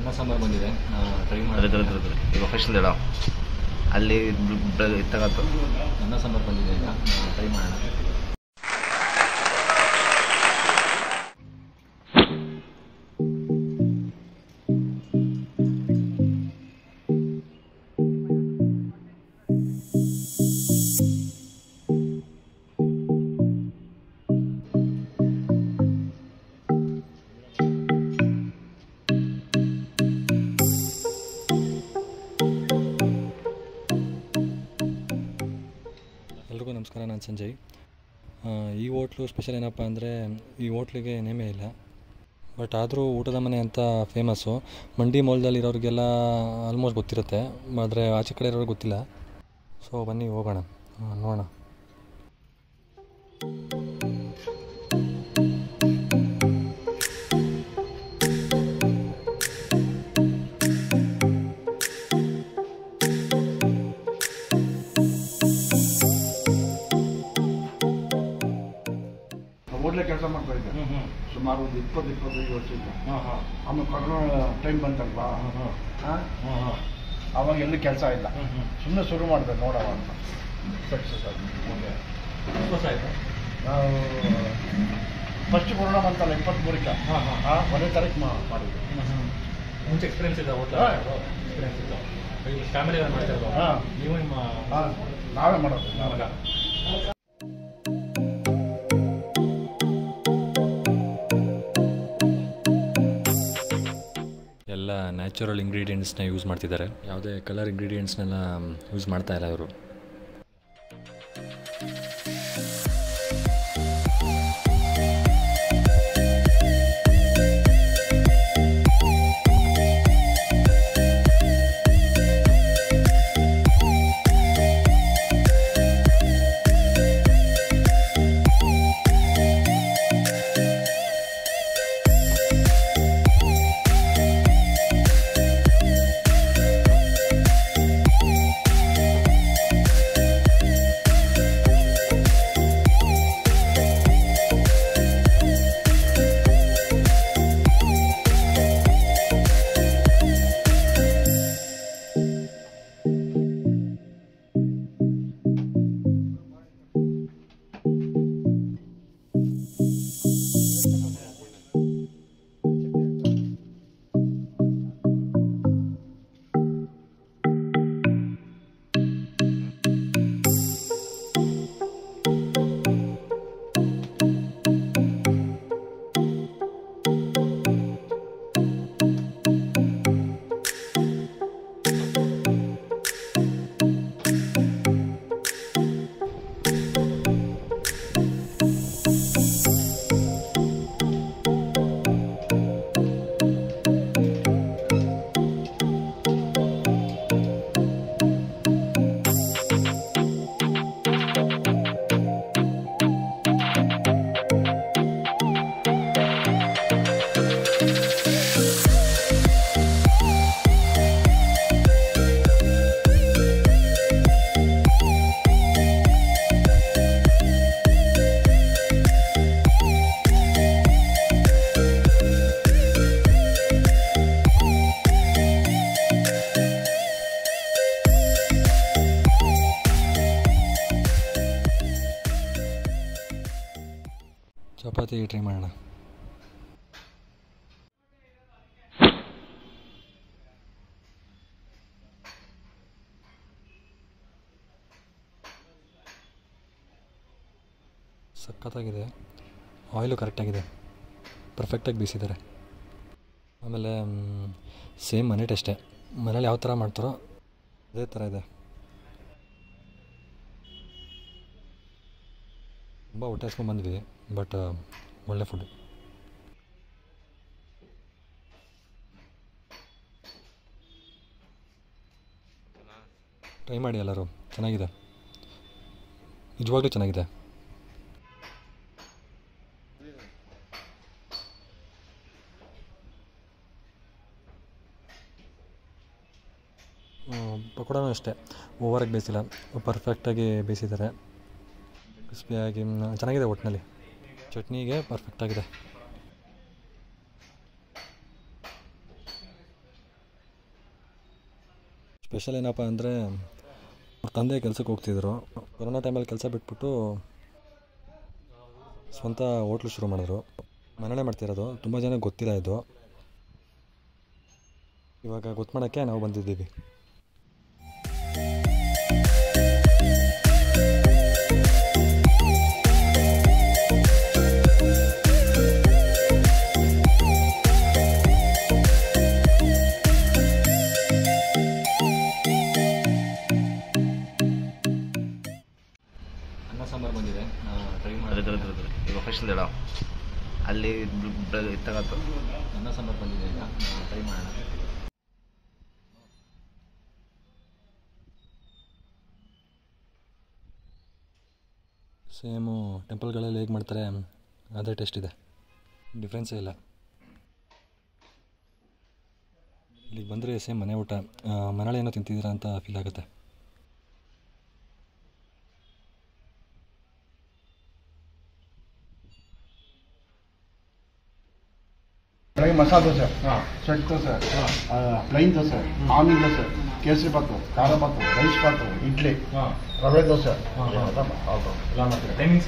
ಅನ್ನ ಸಾಂಬಾರು ಬಂದಿದೆ. ಟ್ರೈ. ಈಗ ಫಸ್ಟ್ ಹೇಳ ಅಲ್ಲಿ ತಗತ್ತು ಅನ್ನ ಸಾಂಬಾರು ಬಂದಿದೆ ಈಗ. ಟ್ರೈ ಮಾಡೋಣ. ನಮಸ್ಕಾರ, ನಾನು ಸಂಜಯ್. ಈ ಹೋಟ್ಲು ಸ್ಪೆಷಲ್ ಏನಪ್ಪ ಅಂದರೆ ಈ ಹೋಟ್ಲಿಗೆ ನೇಮೇ ಇಲ್ಲ. ಬಟ್ ಆದರೂ ಊಟದ ಮನೆ ಅಂತ ಫೇಮಸ್ಸು ಮಂಡಿ ಮೌಲ್ದಲ್ಲಿರೋರಿಗೆಲ್ಲ ಆಲ್ಮೋಸ್ಟ್ ಗೊತ್ತಿರುತ್ತೆ. ಆದರೆ ಆಚೆ ಕಡೆ ಇರೋರಿಗೆ ಗೊತ್ತಿಲ್ಲ. ಸೊ ಬನ್ನಿ ಹೋಗೋಣ. ನೋಡೋಣ. ಹೋಟ್ಲೆ ಕೆಲಸ ಮಾಡ್ತಾ ಇದ್ದೆ. ಸುಮಾರು ಒಂದು ಇಪ್ಪತ್ತು ಇಪ್ಪತ್ತೈದು ವರ್ಷದಿಂದ ಆಮೇಲೆ ಕೊರೋನಾ ಟೈಮ್ ಬಂತಲ್ವಾ? ಅವಾಗ ಎಲ್ಲೂ ಕೆಲಸ ಇಲ್ಲ. ಸುಮ್ಮನೆ ಶುರು ಮಾಡಿದೆ ನೋಡೋಣ ಅಂತ. ಸಕ್ಸಸ್ ನಾವು ಫಸ್ಟ್ ಕೊರೋನಾ ಬಂತಲ್ಲ ಇಪ್ಪತ್ತ್ಮೂರಕ್ಕೆ ಒಂದೇ ತಾರೀಕು ಮಾಡಿದ್ವಿ. ಮುಂಚೆ ಎಕ್ಸ್ಪೀರಿಯನ್ಸ್ ಇದೆ ಹೋಟ್ಲ ಎಕ್ಸ್ಪೀರಿಯನ್ಸ್ ಇದೆ ಫ್ಯಾಮಿಲಿ ಮಾಡ್ತಾ ಇರೋದು ಹಾ. ನೀವು ನಿಮ್ಮ ನಾವೇ ಮಾಡೋದು. ಮಗ? ಎಲ್ಲ ನ್ಯಾಚುರಲ್ ಇಂಗ್ರೀಡಿಯೆಂಟ್ಸ್ನ ಯೂಸ್ ಮಾಡ್ತಿದ್ದಾರೆ. ಯಾವುದೇ ಕಲರ್ ಇಂಗ್ರೀಡಿಯೆಂಟ್ಸ್ನೆಲ್ಲ ಯೂಸ್ ಮಾಡ್ತಾ ಇಲ್ಲ ಅವರು ಚಪಾತಿ ಟ್ರೈ ಮಾಡೋಣ. ಸಖತ್ತಾಗಿದೆ. ಆಯಿಲು ಕರೆಕ್ಟಾಗಿದೆ ಪರ್ಫೆಕ್ಟಾಗಿ ಬೀಸಿದ್ದಾರೆ. ಆಮೇಲೆ ಸೇಮ್ ಮನೆ ಟೆಸ್ಟೇ ಮನೇಲಿ ಯಾವ ಥರ ಮಾಡ್ತಾರೋ ಅದೇ ಥರ ಇದೆ. ತುಂಬ ಹೊಟ್ಟೆ ಹಸ್ಕೊಂಡು ಬಂದ್ವಿ ಬಟ್ ಒಳ್ಳೆ ಫುಡ್ ಟ್ರೈ ಮಾಡಿ ಎಲ್ಲರೂ. ಚೆನ್ನಾಗಿದೆ. ನಿಜವಾಗ್ಲೂ ಚೆನ್ನಾಗಿದೆ. ಪಕೋಡನೂ ಅಷ್ಟೇ. ಓವರಾಗಿ ಬೇಯಿಸಿಲ್ಲ. ಪರ್ಫೆಕ್ಟಾಗಿ ಬೇಯಿಸಿದ್ದಾರೆ. ಕ್ರಿಸ್ಪಿಯಾಗಿ ಚೆನ್ನಾಗಿದೆ ಒಟ್ಟಿನಲ್ಲಿ ಚಟ್ನಿಗೆ ಪರ್ಫೆಕ್ಟ್ ಆಗಿದೆ. ಸ್ಪೆಷಲ್ ಏನಪ್ಪ ಅಂದರೆ ತಂದೆ ಕೆಲಸಕ್ಕೆ ಹೋಗ್ತಿದ್ರು. ಕೊರೋನಾ ಟೈಮಲ್ಲಿ ಕೆಲಸ ಬಿಟ್ಬಿಟ್ಟು ಸ್ವಂತ ಹೋಟ್ಲು ಶುರು ಮಾಡಿದ್ರು. ಮನೇಲೆ ಮಾಡ್ತಿರೋದು, ತುಂಬ ಜನಕ್ಕೆ ಗೊತ್ತಿಲ್ಲ ಇದು. ಇವಾಗ ಗೊತ್ತು ಮಾಡೋಕ್ಕೆ ನಾವು ಬಂದಿದ್ದೀವಿ. ನನ್ನ ಸಾಂಬಾರು ಬಂದಿದೆ ಈಗ ಟ್ರೈ ಮಾಡೋಣ. ಸೇಮು ಟೆಂಪಲ್ಗಳಲ್ಲಿ ಹೇಗೆ ಮಾಡ್ತಾರೆ? ಅದೇ ಟೇಸ್ಟ್ ಇದೆ. ಡಿಫ್ರೆನ್ಸೇ ಇಲ್ಲ. ಇಲ್ಲಿಗೆ ಬಂದರೆ ಸೇಮ್ ಮನೆ ಊಟ. ಮನೇಲಿ ಏನೋ ತಿಂತಿದ್ದೀರಾ ಅಂತ ಫೀಲ್ ಆಗುತ್ತೆ. ಮಸಾಲೆ ದೋಸೆ ಹಾಂ. ಸೆಟ್ ದೋಸೆ ಪ್ಲೈನ್ ದೋಸೆ ಆಮಿನ್ ದೋಸೆ ಕೇಸರಿ ಬಾತು ಖಾರ ಬಾತು ರೈಸ್ ಬಾತು ಇಡ್ಲಿ ಹಾಂ. ರವೆ ದೋಸೆ. ಟೈಮಿಂಗ್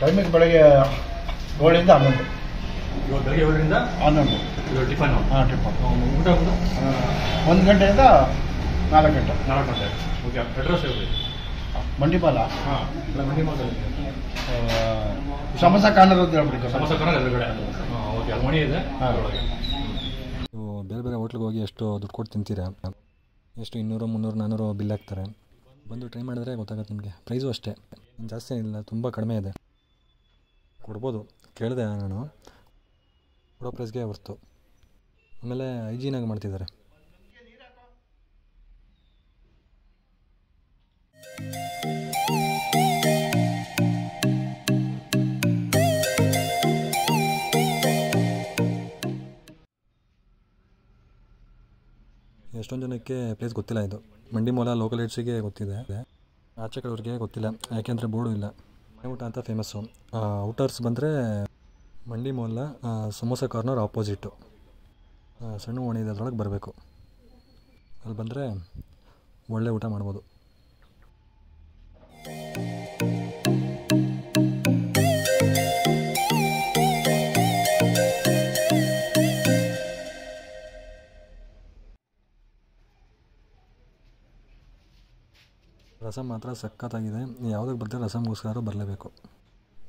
ಟೈಮಿಗೆ ಬೆಳಗ್ಗೆ ಏಳರಿಂದ ಹನ್ನೊಂದು. ಇವಾಗ ಬೆಳಗ್ಗೆ ಏಳರಿಂದ ಹನ್ನೊಂದು. ಇವಾಗ ಟಿಫನ್ ಹಾಂ ಟಿಫನ್ ಊಟ ಒಂದು ಗಂಟೆಯಿಂದ ನಾಲ್ಕು ಗಂಟೆ. ನಾಲ್ಕು ಗಂಟೆ. ಓಕೆ ಅಡ್ರೆಸ್ ಹೇಳ್ರಿ ಮಂಡಿಪಾಲ ಸಮಸ ಅಂತ ಎದುರುಗಡೆ ಓಕೆ ಮಣಿ ಇದೆ. ಅದರೊಳಗೆ. ನೀವು ಬೇರೆ ಬೇರೆ ಹೋಟ್ಲಿಗೆ ಹೋಗಿ ಎಷ್ಟು ದುಡ್ಡು ಕೊಟ್ಟು ತಿಂತೀರಾ? ಎಷ್ಟು ಇನ್ನೂರು ಮುನ್ನೂರು ನಾನ್ನೂರು ಬಿಲ್ ಹಾಕ್ತಾರೆ? ಬಂದು ಟ್ರೈ ಮಾಡಿದ್ರೆ ಗೊತ್ತಾಗುತ್ತೆ ನಿಮಗೆ. ಪ್ರೈಸು ಅಷ್ಟೇ. ಜಾಸ್ತಿ ಏನಿಲ್ಲ ತುಂಬ ಕಡಿಮೆ ಇದೆ. ಕೊಡ್ಬೋದು. ಕೇಳಿದೆ ನಾನು. ಕೊಡೋ ಪ್ರೈಸ್ಗೆ ಹೊರ್ತು. ಆಮೇಲೆ ಹೈಜೀನಾಗಿ ಮಾಡ್ತಿದ್ದಾರೆ. ಎಷ್ಟೊಂದು ಜನಕ್ಕೆ ಪ್ಲೇಸ್ ಗೊತ್ತಿಲ್ಲ ಇದು. ಮಂಡಿ ಮೂಲ ಲೋಕಲ್ ಏಡ್ಸಿಗೆ ಗೊತ್ತಿದೆ. ಆಚೆ ಕಡೆಯವ್ರಿಗೆ ಗೊತ್ತಿಲ್ಲ. ಯಾಕೆಂದರೆ ಬೋರ್ಡು ಇಲ್ಲ. ಊಟ ಅಂತ ಫೇಮಸ್ಸು ಔಟರ್ಸ್ ಬಂದರೆ ಮಂಡಿ ಮೂಲ ಸಮೋಸ ಕಾರ್ನರ್ ಆಪೋಸಿಟ್ಟು ಸಣ್ಣ ಓಣಿ ಇದೆ ಅದ್ರೊಳಗೆ ಬರಬೇಕು. ಅಲ್ಲಿ ಬಂದರೆ ಒಳ್ಳೆ ಊಟ ಮಾಡ್ಬೋದು. ರಸಮ್ ಮಾತ್ರ ಸಖತ್ತಾಗಿದೆ. ಯಾವುದಕ್ಕೆ ಬರ್ತಾರೆ ರಸಮ್ಗೋಸ್ಕರ ಬರಲೇಬೇಕು.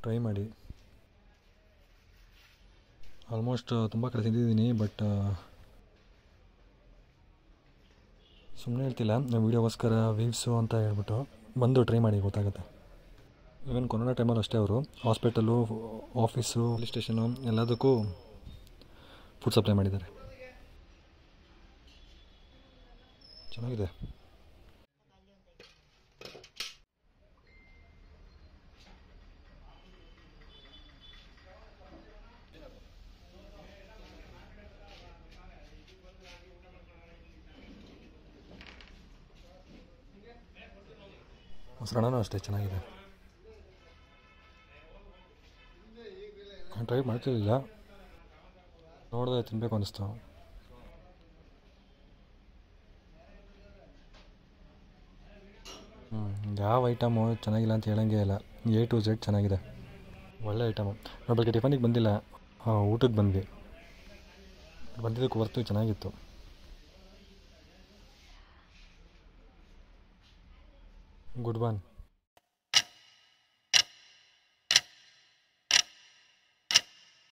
ಟ್ರೈ ಮಾಡಿ. ಆಲ್ಮೋಸ್ಟ್ ತುಂಬ ಕಡೆ ತಿಂದಿದ್ದೀನಿ ಬಟ್ ಸುಮ್ಮನೆ ಹೇಳ್ತಿಲ್ಲ. ವೀಡಿಯೋಗೋಸ್ಕರ ವೀವ್ಸು ಅಂತ ಹೇಳ್ಬಿಟ್ಟು ಬಂದು ಟ್ರೈ ಮಾಡಿ ಗೊತ್ತಾಗುತ್ತೆ. ಈವನ್ ಕೊರೋನಾ ಟೈಮಲ್ಲಿ ಅಷ್ಟೇ ಅವರು. ಹಾಸ್ಪಿಟಲು ಆಫೀಸು ಪೊಲೀಸ್ ಸ್ಟೇಷನು ಎಲ್ಲದಕ್ಕೂ ಫುಡ್ ಸಪ್ಲೈ ಮಾಡಿದ್ದಾರೆ. ಚೆನ್ನಾಗಿದೆ. ಮೊಸರನ್ನೂ ಅಷ್ಟೇ ಚೆನ್ನಾಗಿದೆ. ಟ್ರೈ ಮಾಡ್ತಿರಲಿಲ್ಲ. ನೋಡಿದೆ ತಿನ್ನಬೇಕು ಅನ್ನಿಸ್ತು ಯಾವ ಐಟಮು ಚೆನ್ನಾಗಿಲ್ಲ ಅಂತ ಹೇಳಂಗೆ ಇಲ್ಲ. ಎ ಟು ಝೆಡ್ ಚೆನ್ನಾಗಿದೆ. ಒಳ್ಳೆ ಐಟಮು ಬೆಳಗ್ಗೆ ಟಿಫನಿಗೆ ಬಂದಿಲ್ಲ. ಊಟಕ್ಕೆ ಬಂದ್ವಿ. ಬಂದಿದ್ದಕ್ಕೆ ಹೊರ್ತು ಚೆನ್ನಾಗಿತ್ತು. Good one.